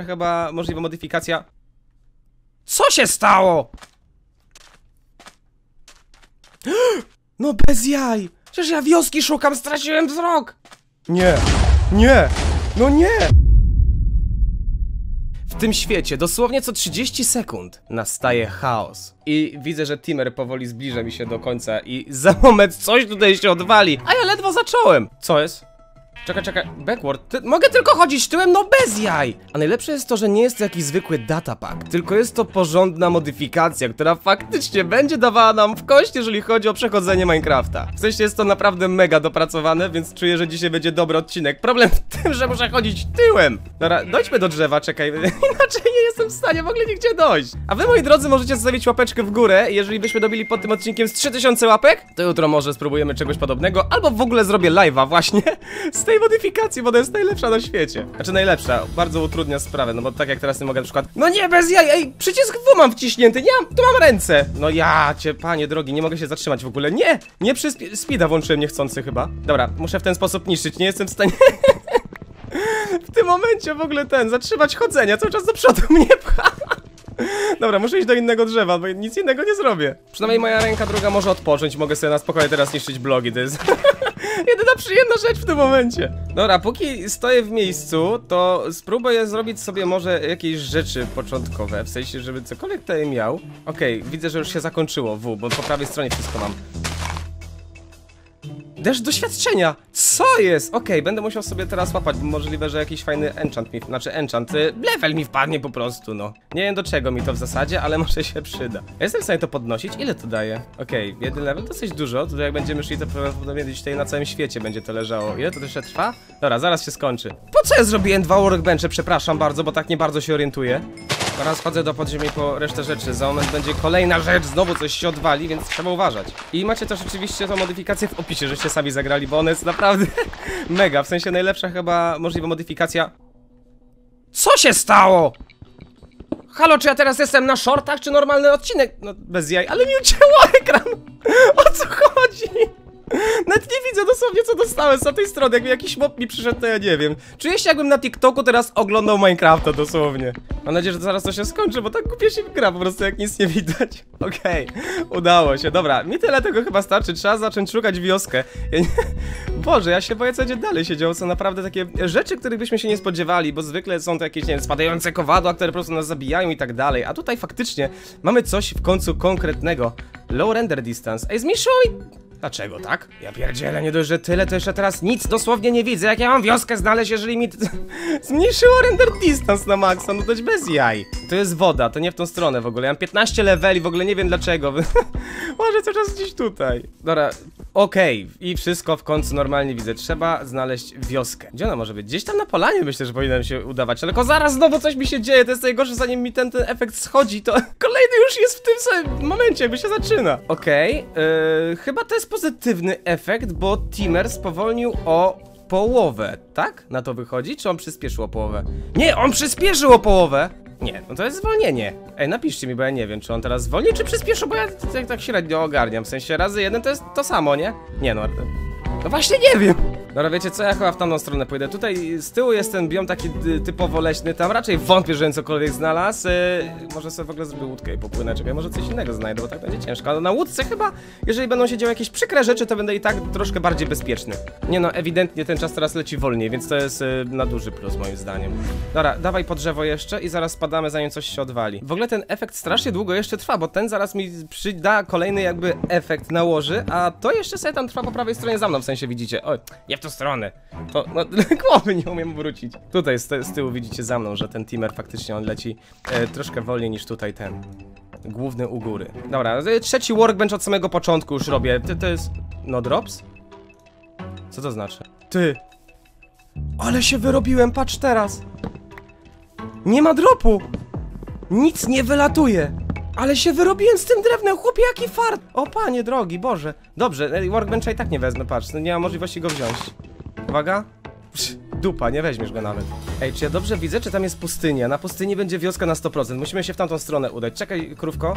chyba możliwa modyfikacja. Co się stało? No bez jaj! Przecież ja wioski szukam, straciłem wzrok! Nie, nie, no nie! W tym świecie dosłownie co 30 sekund nastaje chaos. I widzę, że Timer powoli zbliża mi się do końca i za moment coś tutaj się odwali, a ja ledwo zacząłem. Co jest? Czekaj, czekaj, backward. Ty, mogę tylko chodzić tyłem, no bez jaj! A najlepsze jest to, że nie jest to jakiś zwykły datapack, tylko jest to porządna modyfikacja, która faktycznie będzie dawała nam w kość, jeżeli chodzi o przechodzenie Minecrafta. W sensie jest to naprawdę mega dopracowane, więc czuję, że dzisiaj będzie dobry odcinek. Problem w tym, że muszę chodzić tyłem. Dobra, dojdźmy do drzewa, czekaj, inaczej nie jestem w stanie w ogóle nigdzie dojść. A wy, moi drodzy, możecie zostawić łapeczkę w górę, jeżeli byśmy dobili pod tym odcinkiem z 3000 łapek, to jutro może spróbujemy czegoś podobnego, albo w ogóle zrobię live'a właśnie z tej modyfikacji, bo ona jest najlepsza na świecie. Znaczy najlepsza, bardzo utrudnia sprawę, no bo tak jak teraz nie mogę na przykład No nie, bez jaj, ej, przycisk W mam wciśnięty, nie mam, tu mam ręce. No ja cię, panie drogi, nie mogę się zatrzymać w ogóle, nie, nie przy speeda włączyłem niechcący chyba. Dobra, muszę w ten sposób niszczyć, nie jestem w stanie W tym momencie w ogóle ten, zatrzymać chodzenia, cały czas do przodu mnie pcha Dobra, muszę iść do innego drzewa, bo nic innego nie zrobię. Przynajmniej moja ręka druga może odpocząć, mogę sobie na spokojnie teraz niszczyć blogi, to jest jedyna przyjemna rzecz w tym momencie. Dobra, póki stoję w miejscu, to spróbuję zrobić sobie może jakieś rzeczy początkowe, w sensie, żeby cokolwiek tutaj miał. Okej, widzę, że już się zakończyło W, bo po prawej stronie wszystko mam. Deszcz doświadczenia! Co jest? Okej, będę musiał sobie teraz łapać, bo możliwe, że jakiś fajny enchant mi, znaczy enchant, y, level mi wpadnie po prostu, no. Nie wiem do czego mi to w zasadzie, ale może się przyda. Jestem w stanie to podnosić? Ile to daje? Okej, jeden level dosyć dużo, tutaj jak będziemy szli, to prawdopodobnie tutaj na całym świecie będzie to leżało. Ile to jeszcze trwa? Dobra, zaraz się skończy. Po co ja zrobiłem dwa workbenche? Przepraszam bardzo, bo tak nie bardzo się orientuję. Teraz chodzę do podziemi po resztę rzeczy. Za moment będzie kolejna rzecz, znowu coś się odwali, więc trzeba uważać. I macie też oczywiście tą modyfikację w opisie, żeście sami zagrali, bo ona jest naprawdę mega. W sensie najlepsza chyba możliwa modyfikacja. Co się stało? Halo, czy ja teraz jestem na shortach, czy normalny odcinek? No, bez jaj, ale mi ucięło ekran! O co chodzi? Nawet nie widzę dosłownie co dostałem z tej strony, jakby jakiś mob mi przyszedł, to ja nie wiem. Czuję się jakbym na TikToku teraz oglądał Minecrafta dosłownie. Mam nadzieję, że zaraz to się skończy, bo tak głupie się gra po prostu jak nic nie widać. Okej, udało się, dobra, mi tyle tego chyba starczy, trzeba zacząć szukać wioskę. Ja nie... Boże, ja się boję co będzie dalej się działo, są naprawdę takie rzeczy, których byśmy się nie spodziewali, bo zwykle są to jakieś, nie wiem, spadające kowadła, które po prostu nas zabijają i tak dalej, a tutaj faktycznie mamy coś w końcu konkretnego. Low render distance. Ej, zmniejszyło mi Dlaczego, tak? Ja pierdzielę, nie dość, że tyle, to jeszcze teraz nic dosłownie nie widzę. Jak ja mam wioskę znaleźć, jeżeli mi zmniejszyło render distance na maksa, no to bez jaj. To jest woda, to nie w tą stronę w ogóle. Ja mam 15 leveli, w ogóle nie wiem dlaczego. Może cały czas gdzieś tutaj. Dobra, okej. I wszystko w końcu normalnie widzę. Trzeba znaleźć wioskę. Gdzie ona może być? Gdzieś tam na polanie myślę, że powinienem się udawać. Ale tylko zaraz znowu coś mi się dzieje. To jest najgorsze, zanim mi ten, ten efekt schodzi, to kolejny już jest w tym samym momencie, jakby się zaczyna. Okej, yy, chyba to jest pozytywny efekt, bo Timer spowolnił o połowę, tak? Na to wychodzi? Czy on przyspieszył o połowę? Nie, on przyspieszył o połowę! Nie, no to jest zwolnienie. Ej, napiszcie mi, bo ja nie wiem, czy on teraz zwolni, czy przyspieszył, bo ja tak, tak średnio ogarniam. W sensie razy jeden to jest to samo, nie? Nie no, no właśnie nie wiem. Dobra, wiecie co, ja chyba w tamtą stronę pójdę. Tutaj z tyłu jest ten biom taki typowo leśny, tam raczej wątpię, że cokolwiek znalazł. Y, może sobie w ogóle zrobię łódkę i popłynę, czekaj, może coś innego znajdę, bo tak będzie ciężko. Ale na łódce chyba, jeżeli będą się działy jakieś przykre rzeczy, to będę i tak troszkę bardziej bezpieczny. Nie no, ewidentnie ten czas teraz leci wolniej, więc to jest y, na duży plus moim zdaniem. Dobra, dawaj po drzewo jeszcze i zaraz spadamy, zanim coś się odwali. W ogóle ten efekt strasznie długo jeszcze trwa, bo ten zaraz mi przyda kolejny jakby efekt nałoży, a to jeszcze sobie tam trwa po prawej stronie za mną, w sensie widzicie. Oj, nie w tą stronę. To, no, głowy nie umiem wrócić. Tutaj z, z tyłu widzicie za mną, że ten timer faktycznie on leci e, troszkę wolniej niż tutaj ten. Główny u góry. Dobra, e, trzeci workbench od samego początku już robię. Ty, to jest... No drops? Co to znaczy? Ty! Ale się wyrobiłem, patrz teraz! Nie ma dropu! Nic nie wylatuje! Ale się wyrobiłem z tym drewnem, chłopie, jaki fart! O panie drogi, Boże. Dobrze, workbencha i tak nie wezmę, patrz, no nie ma możliwości go wziąć. Uwaga. Psz, dupa, nie weźmiesz go nawet. Ej, czy ja dobrze widzę, czy tam jest pustynia? Na pustyni będzie wioska na 100%. Musimy się w tamtą stronę udać. Czekaj, krówko.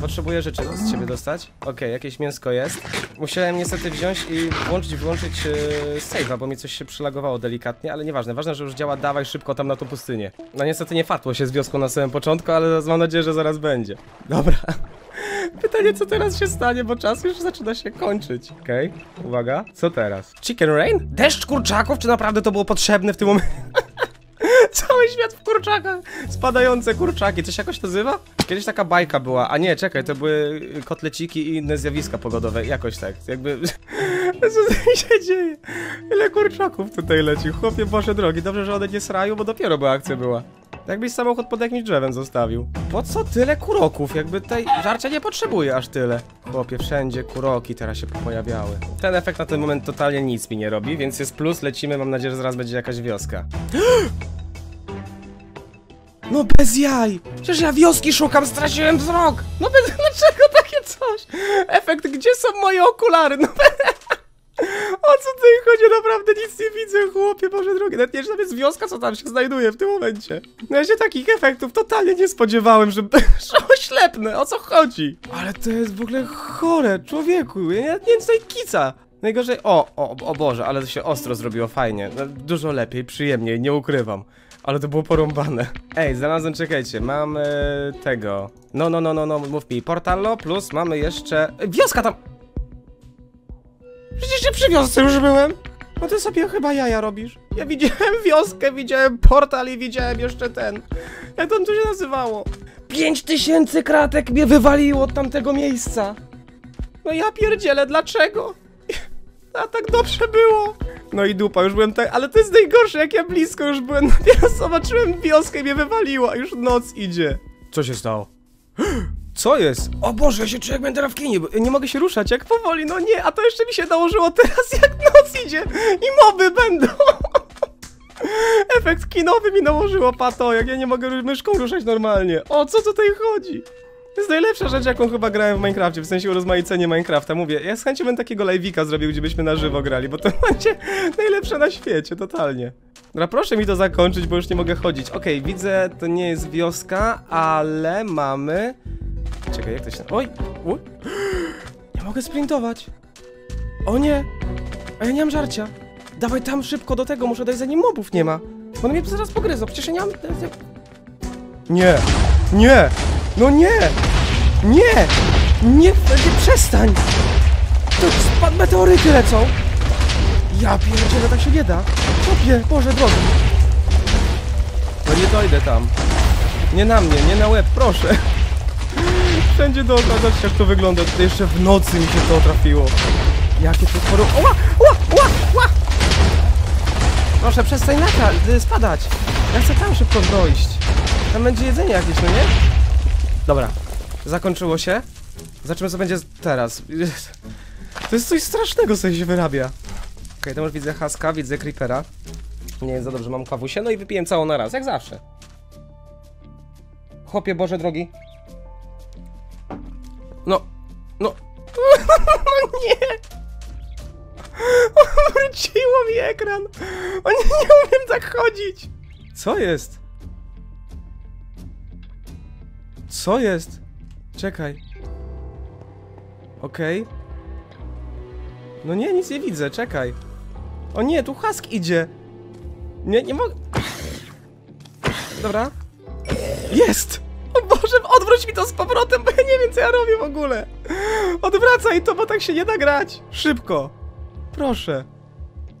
Potrzebuję rzeczy z ciebie dostać. Okej, jakieś mięsko jest. Musiałem niestety wziąć i włączyć, wyłączyć yy, save'a, bo mi coś się przylagowało delikatnie, ale nieważne. Ważne, że już działa, dawaj szybko tam na tą pustynię. No niestety nie fatło się z wioską na samym początku, ale mam nadzieję, że zaraz będzie. Dobra. Pytanie, co teraz się stanie, bo czas już zaczyna się kończyć. Okej, uwaga. Co teraz? Chicken Rain? Deszcz kurczaków? Czy naprawdę to było potrzebne w tym momencie? Cały świat w kurczakach. Spadające kurczaki. Się jakoś nazywa? Kiedyś taka bajka była. A nie, czekaj, to były kotleciki i inne zjawiska pogodowe. Jakoś tak. Jakby... Co tutaj się dzieje? Ile kurczaków tutaj leci? Chłopie Boże drogi. Dobrze, że one nie srają, bo dopiero by akcja była. Jakbyś samochód pod jakimś drzewem zostawił. Po co tyle kuroków? Jakby tutaj żarcia nie potrzebuje aż tyle. Chłopie, wszędzie kuroki teraz się pojawiały. Ten efekt na ten moment totalnie nic mi nie robi, więc jest plus, lecimy, mam nadzieję, że zaraz będzie jakaś wioska. No bez jaj! Przecież ja wioski szukam, straciłem wzrok! No bez... dlaczego takie coś? Efekt, gdzie są moje okulary? No O co tutaj chodzi? Naprawdę nic nie widzę, chłopie, Boże drogi. Nawet nie wiem, jest wioska, co tam się znajduje w tym momencie. No ja się takich efektów totalnie nie spodziewałem, że, że oślepnę. O co chodzi? Ale to jest w ogóle chore, człowieku. Ja nie, wiem, tutaj kica. Najgorzej... O, o, o Boże, ale to się ostro zrobiło, fajnie. No, dużo lepiej, przyjemniej, nie ukrywam. Ale to było porąbane. Ej, znalazłem, czekajcie, mamy tego. No, no, no, no, no, mów mi. Portallo plus mamy jeszcze... Wioska tam... Przecież ja przy wiosce już byłem. No ty sobie chyba jaja robisz. Ja widziałem wioskę, widziałem portal i widziałem jeszcze ten. Jak to tu się nazywało? Pięć tysięcy kratek mnie wywaliło od tamtego miejsca. No ja pierdzielę, dlaczego? A tak dobrze było. No i dupa, już byłem tak, ale to jest najgorsze, jak ja blisko już byłem. Dopiero zobaczyłem wioskę i mnie wywaliło, a już noc idzie. Co się stało? Co jest? O Boże, ja się czuję jak będę w kinie, bo nie mogę się ruszać, jak powoli, no nie, a to jeszcze mi się nałożyło teraz, jak noc idzie i moby będą. Efekt kinowy mi nałożyło, pato, jak ja nie mogę myszką ruszać normalnie. O co tutaj chodzi? To jest najlepsza rzecz, jaką chyba grałem w Minecrafcie, w sensie urozmaicenie Minecrafta. Mówię, ja z chęcią bym takiego live'ika zrobił, gdzie byśmy na żywo grali, bo to będzie najlepsze na świecie, totalnie. Dobra, proszę mi to zakończyć, bo już nie mogę chodzić. Okej, widzę, to nie jest wioska, ale mamy... Czekaj, jak to się... Oj! Uj. Nie mogę sprintować! O nie! A ja nie mam żarcia! Dawaj tam szybko do tego, muszę dojść zanim mobów nie ma! On mnie zaraz pogryzą, przecież ja nie mam... Nie! Nie! No nie! Nie! Nie, nie przestań! To spadł, meteoryty lecą! Ja pierdzielę, tak się nie da! Kopie, Boże drogi! No nie dojdę tam. Nie na mnie, nie na łeb, proszę! Wszędzie dookoła, zobaczcie jak to wygląda. Tutaj jeszcze w nocy mi się to trafiło. Jakie to choroby... Ła! Ła! Ła! Ła! Proszę, przestań lata, y, spadać. Ja chcę tam szybko dojść. Tam będzie jedzenie jakieś, no nie? Dobra, zakończyło się. Zobaczymy co będzie teraz. To jest coś strasznego, co się wyrabia. Okej, okay, to już widzę haska, widzę creepera. Nie jest za dobrze, mam kawusię, no i wypiłem całą na raz, jak zawsze. Chłopie Boże drogi. No, no. no nie! Wróciło mi ekran! O nie, nie umiem tak chodzić! Co jest? Co jest? Czekaj. Okej. Okay. No nie, nic nie widzę, czekaj. O nie, tu Husk idzie. Nie, nie mogę... Dobra. Jest! Mi to z powrotem, bo ja nie wiem, co ja robię w ogóle. Odwracaj to, bo tak się nie da grać. Szybko. Proszę.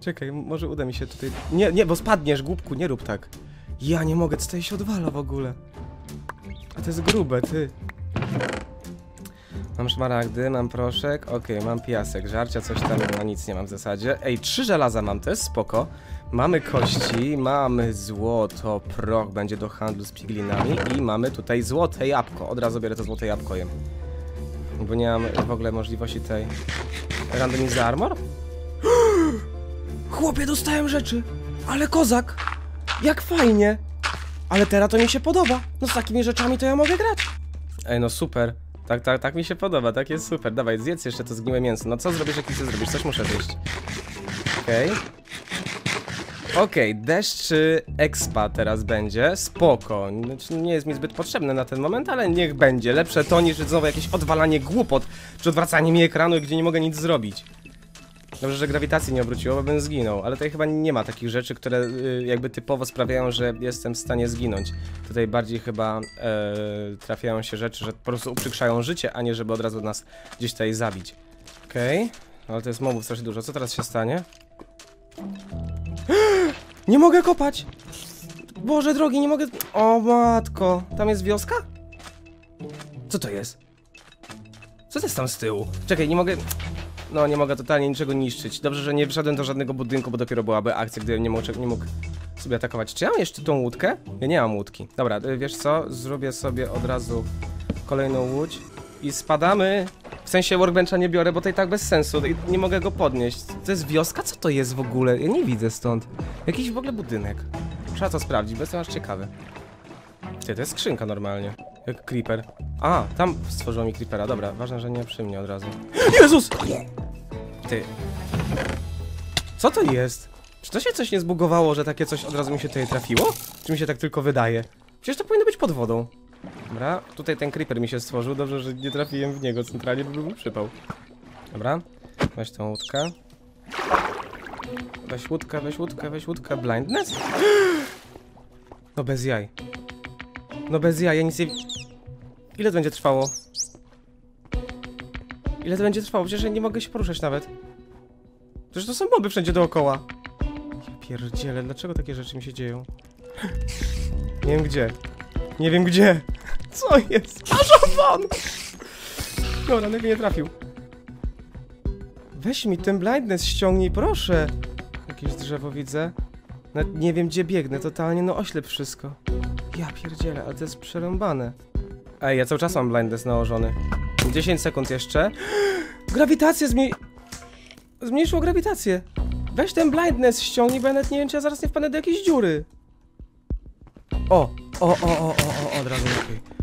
Czekaj, może uda mi się tutaj... Nie, nie, bo spadniesz, głupku, nie rób tak. Ja nie mogę, co tutaj się odwala w ogóle. A to jest grube, ty. Mam szmaragdy, mam proszek, okej, okay, mam piasek, żarcia, coś tam, no nic nie mam w zasadzie. Ej, trzy żelaza mam, to jest spoko. Mamy kości, mamy złoto, proch będzie do handlu z piglinami i mamy tutaj złote jabłko. Od razu biorę to złote jabłko jem. Bo nie mam w ogóle możliwości tej... Randomize armor? Chłopie, dostałem rzeczy! Ale kozak! Jak fajnie! Ale teraz to mi się podoba. No z takimi rzeczami to ja mogę grać. Ej, no super. Tak, tak, tak mi się podoba, tak jest super. Dawaj, zjedz jeszcze to zgniłe mięso. No co zrobisz, jak ty zrobisz? Coś muszę zjeść. Okej. Okay. Okej, deszcz czy expa teraz będzie? Spoko. Znaczy, nie jest mi zbyt potrzebne na ten moment, ale niech będzie. Lepsze to niż znowu jakieś odwalanie głupot, czy odwracanie mi ekranu, gdzie nie mogę nic zrobić. Dobrze, że grawitacji nie obróciło, bo bym zginął, ale tutaj chyba nie ma takich rzeczy, które y, jakby typowo sprawiają, że jestem w stanie zginąć. Tutaj bardziej chyba e, trafiają się rzeczy, że po prostu uprzykrzają życie, a nie żeby od razu nas gdzieś tutaj zabić. Okej, ale to jest mobów strasznie dużo. Co teraz się stanie? Nie mogę kopać! Boże drogi, nie mogę... O matko, tam jest wioska? Co to jest? Co to jest tam z tyłu? Czekaj, nie mogę... No, nie mogę totalnie niczego niszczyć. Dobrze, że nie wszedłem do żadnego budynku, bo dopiero byłaby akcja, gdybym nie mógł, nie mógł sobie atakować. Czy ja mam jeszcze tą łódkę? Ja nie mam łódki. Dobra, y, wiesz co? Zrobię sobie od razu kolejną łódź i spadamy. Sensie workbencha nie biorę, bo to i tak bez sensu. Nie mogę go podnieść. To jest wioska? Co to jest w ogóle? Ja nie widzę stąd. Jakiś w ogóle budynek. Trzeba to sprawdzić, bo jestem aż ciekawy. Ty, to jest skrzynka normalnie. Jak creeper. A, tam stworzyło mi creepera. Dobra, ważne, że nie przy mnie od razu. Jezus! Ty. Co to jest? Czy to się coś nie zbugowało, że takie coś od razu mi się tutaj trafiło? Czy mi się tak tylko wydaje? Przecież to powinno być pod wodą. Dobra, tutaj ten creeper mi się stworzył. Dobrze, że nie trafiłem w niego centralnie, bo byłby przypał. Dobra, weź tą łódkę. Weź łódkę, weź łódkę, weź łódkę. Blindness? No bez jaj. No bez jaj, ja nic nie... Ile to będzie trwało? Ile to będzie trwało? Przecież ja nie mogę się poruszać nawet. Przecież to są moby wszędzie dookoła. Ja pierdzielę, dlaczego takie rzeczy mi się dzieją? Nie wiem gdzie. Nie wiem gdzie. Co jest? Aż won! Dobra, lepiej nie trafił. Weź mi ten blindness ściągnij, proszę. Jakieś drzewo widzę. Nawet nie wiem gdzie biegnę, totalnie no oślep wszystko. Ja pierdzielę, ale to jest przerąbane. Ej, ja cały czas mam blindness nałożony. 10 sekund jeszcze. Grawitację zmniej... Zmniejszyło grawitację. Weź ten blindness ściągnij, bo ja nawet nie wiem, czy ja zaraz nie wpadnę do jakiejś dziury. O, o, o, o, o, o, od razu lepiej.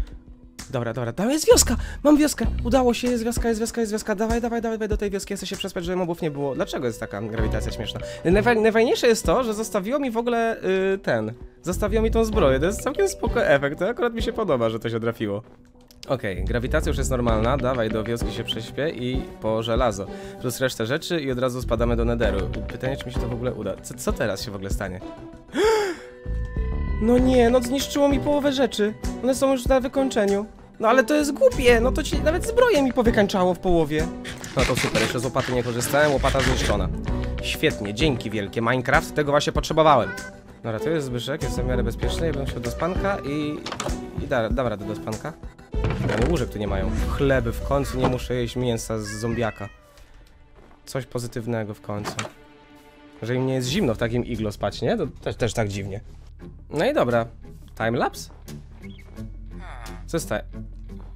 Dobra, dobra, tam jest wioska! Mam wioskę! Udało się, jest wioska, jest wioska, jest wioska. Dawaj, dawaj, dawaj do tej wioski, chcę się przespać, żeby mobów nie było. Dlaczego jest taka grawitacja śmieszna? Najfaj, najfajniejsze jest to, że zostawiło mi w ogóle y, ten. Zostawiło mi tą zbroję, to jest całkiem spoko efekt, to akurat mi się podoba, że to się trafiło. Okej, grawitacja już jest normalna, dawaj do wioski się prześpię i po żelazo. Plus resztę rzeczy i od razu spadamy do nederu. Pytanie, czy mi się to w ogóle uda. Co, co teraz się w ogóle stanie? No nie, no zniszczyło mi połowę rzeczy. One są już na wykończeniu. No ale to jest głupie, no to ci nawet zbroję mi powykańczało w połowie. No to super, jeszcze z łopaty nie korzystałem, łopata zniszczona. Świetnie, dzięki wielkie Minecraft, tego właśnie potrzebowałem. Dobra, to jest Zbyszek, jestem w miarę bezpieczny, ja bym się do spanka i... i da, dam radę do spanka. Ani łóżek tu nie mają. Chleby, w końcu nie muszę jeść mięsa z zombiaka. Coś pozytywnego w końcu. Że im nie jest zimno w takim iglo spać, nie? To też, też tak dziwnie. No i dobra. Timelapse? Co ta...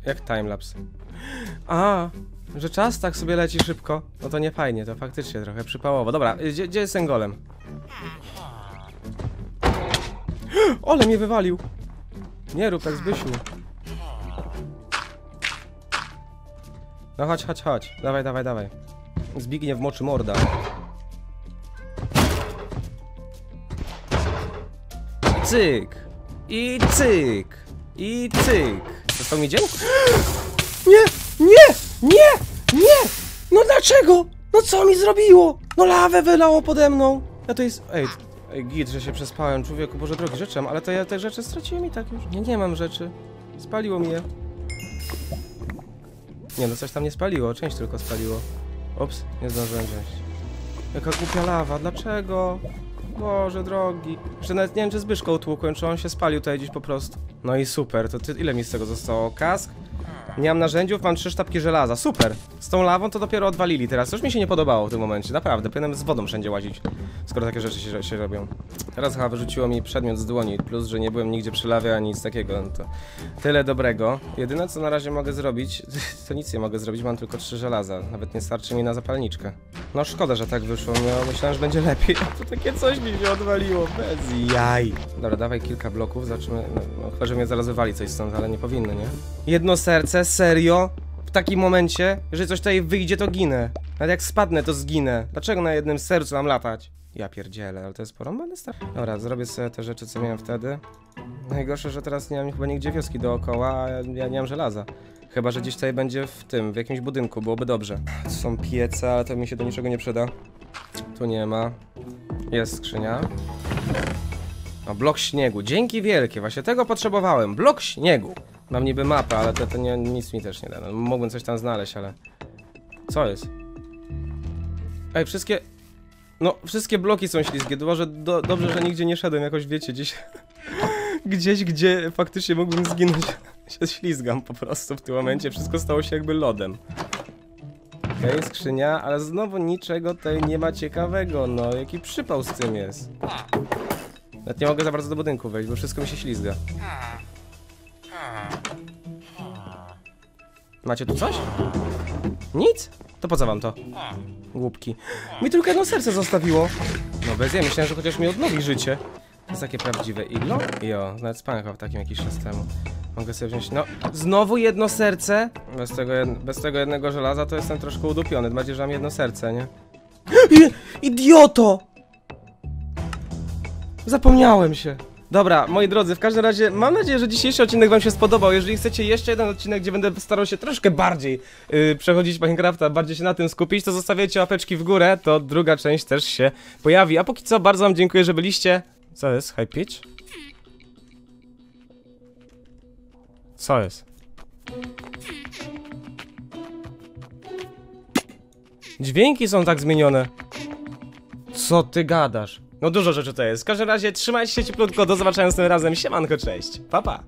Jak timelapse? A, że czas tak sobie leci szybko. No to nie fajnie, to faktycznie trochę przypałowo. Dobra, gdzie, gdzie jest ten golem? Ole mnie wywalił! Nie rób tak, Zbysiu. No chodź, chodź, chodź. Dawaj, dawaj, dawaj. Zbigniew moczy morda. Cyk. I cyk. I cyk. Został mi dzień? Nie! Nie! Nie! Nie! No dlaczego? No co mi zrobiło? No lawę wylało pode mną. Ja to jest... Ej, ej git, że się przespałem. Człowieku, Boże drogi, rzeczy mam, ale to ja te rzeczy straciłem i tak już. Nie, nie mam rzeczy. Spaliło mi je. Nie no, coś tam nie spaliło, część tylko spaliło. Ups, nie zdążyłem wziąć. Jaka głupia lawa, dlaczego? Boże drogi. Że nawet nie wiem, czy Zbyszko utłukłem, czy on się spalił tutaj gdzieś po prostu. No i super, to ty, ile mi z tego zostało? Kask? Nie mam narzędziów, mam trzy sztabki żelaza, super. Z tą lawą to dopiero odwalili teraz, już mi się nie podobało w tym momencie, naprawdę, powinienem z wodą wszędzie łazić, skoro takie rzeczy się, się robią. Teraz chyba wyrzuciło mi przedmiot z dłoni, plus, że nie byłem nigdzie przy lawie, ani nic takiego, no to tyle dobrego. Jedyne, co na razie mogę zrobić, to nic nie mogę zrobić, mam tylko trzy żelaza, nawet nie starczy mi na zapalniczkę. No szkoda, że tak wyszło, no, myślałem, że będzie lepiej, a to takie coś mi się odwaliło, bez jaj. Dobra, dawaj kilka bloków, zobaczymy, no, no chyba, że mnie zaraz wywali coś stąd, ale nie powinno, nie? Jedno serce, serio? W takim momencie, że coś tutaj wyjdzie, to ginę. Nawet jak spadnę, to zginę. Dlaczego na jednym sercu mam latać? Ja pierdzielę, ale to jest porąbane stary. Dobra, zrobię sobie te rzeczy, co miałem wtedy. Najgorsze, że teraz nie mam chyba nigdzie wioski dookoła, a ja, nie mam żelaza. Chyba, że gdzieś tutaj będzie w tym, w jakimś budynku, byłoby dobrze. Są piece, ale to mi się do niczego nie przyda. Tu nie ma. Jest skrzynia. O, blok śniegu. Dzięki wielkie, właśnie tego potrzebowałem. Blok śniegu. Mam niby mapę, ale to, to nie, nic mi też nie da. No, mogłem coś tam znaleźć, ale... Co jest? Ej, wszystkie... No, wszystkie bloki są śliskie. To może do, dobrze, że nigdzie nie szedłem, jakoś wiecie, gdzieś... Gdzieś, gdzie faktycznie mógłbym zginąć, się ślizgam po prostu w tym momencie. Wszystko stało się jakby lodem. Okej, skrzynia, ale znowu niczego tutaj nie ma ciekawego, no. Jaki przypał z tym jest. Nawet nie mogę za bardzo do budynku wejść, bo wszystko mi się ślizga. Macie tu coś? Nic? To po co wam to? Głupki. Mi tylko jedno serce zostawiło. No bez ja myślałem, że chociaż mi odnowi życie. To jest takie prawdziwe iglo? Jo, nawet spałem w takim jakiś czas temu. Mogę sobie wziąć, no, znowu jedno serce? Bez tego, bez tego jednego żelaza to jestem troszkę udupiony, bardziej, że mam jedno serce, nie? Idioto! Zapomniałem się. Dobra, moi drodzy, w każdym razie mam nadzieję, że dzisiejszy odcinek wam się spodobał. Jeżeli chcecie jeszcze jeden odcinek, gdzie będę starał się troszkę bardziej yy, przechodzić Minecrafta, bardziej się na tym skupić, to zostawiajcie łapeczki w górę, to druga część też się pojawi. A póki co, bardzo wam dziękuję, że byliście. Co jest? High pitch? Co jest? Dźwięki są tak zmienione. Co ty gadasz? No dużo rzeczy to jest. W każdym razie trzymajcie się cieplutko, do zobaczenia następnym razem. Siemanko, cześć. Pa pa.